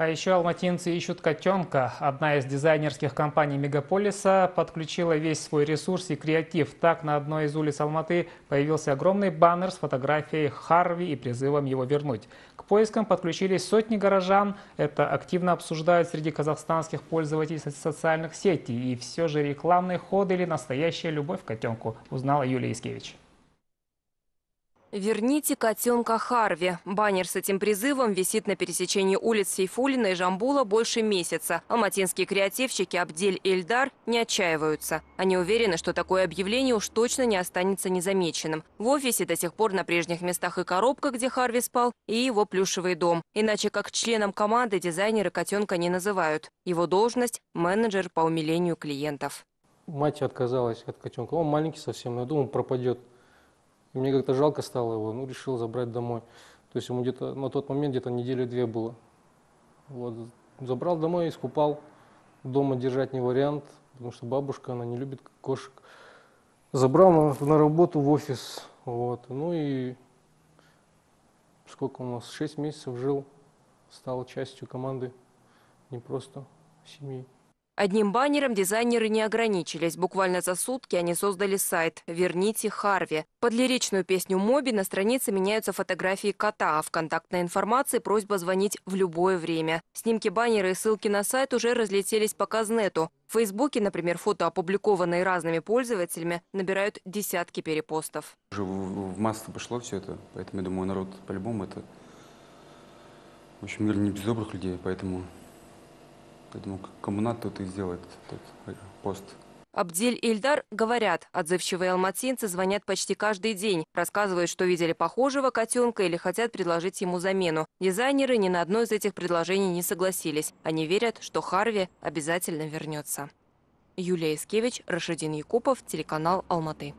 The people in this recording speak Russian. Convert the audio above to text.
А еще алматинцы ищут котенка. Одна из дизайнерских компаний Мегаполиса подключила весь свой ресурс и креатив. Так, на одной из улиц Алматы появился огромный баннер с фотографией Харви и призывом его вернуть. К поискам подключились сотни горожан. Это активно обсуждают среди казахстанских пользователей социальных сетей. И все же рекламный ход или настоящая любовь к котенку, узнала Юлия Искевич. «Верните котенка Харви». Баннер с этим призывом висит на пересечении улиц Сейфулина и Жамбула больше месяца. Алматинские креативщики Абдель и Эльдар не отчаиваются. Они уверены, что такое объявление уж точно не останется незамеченным. В офисе до сих пор на прежних местах и коробка, где Харви спал, и его плюшевый дом. Иначе как членом команды дизайнеры котенка не называют. Его должность – менеджер по умилению клиентов. Мать отказалась от котенка. Он маленький совсем, я думал, пропадет. Мне как-то жалко стало его, ну, решил забрать домой. То есть ему где-то на тот момент где-то недели две было. Вот. Забрал домой, искупал. Дома держать не вариант, потому что бабушка, она не любит кошек. Забрал на, на работу в офис. Вот. Ну и сколько у нас, шесть месяцев жил, стал частью команды, не просто семьи. Одним баннером дизайнеры не ограничились. Буквально за сутки они создали сайт «Верните Харви». Под лиричную песню «Моби» на странице меняются фотографии кота, а в контактной информации просьба звонить в любое время. Снимки баннера и ссылки на сайт уже разлетелись по Казнету. В Фейсбуке, например, фото, опубликованные разными пользователями, набирают десятки перепостов. Уже в, массу пошло все это, поэтому я думаю, народ по-любому это... В общем, мир не без добрых людей, поэтому кому надо, тот и сделает этот пост. Абдель и Ильдар говорят, отзывчивые алматинцы звонят почти каждый день, рассказывают, что видели похожего котенка или хотят предложить ему замену. Дизайнеры ни на одно из этих предложений не согласились. Они верят, что Харви обязательно вернется. Юлия Искевич, Рашидин Якупов, телеканал «Алматы».